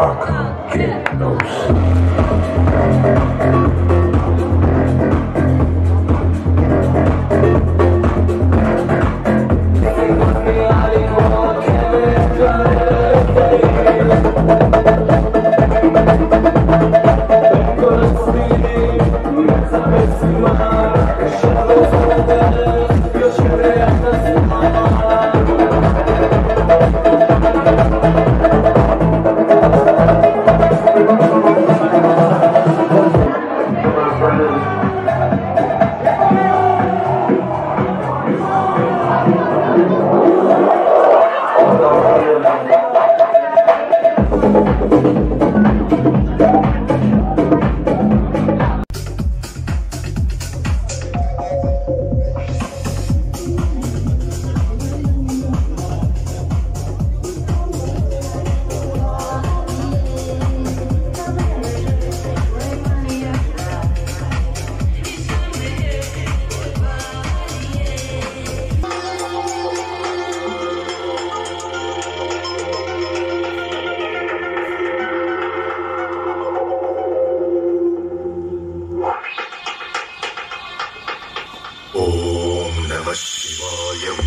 Fuck. volume.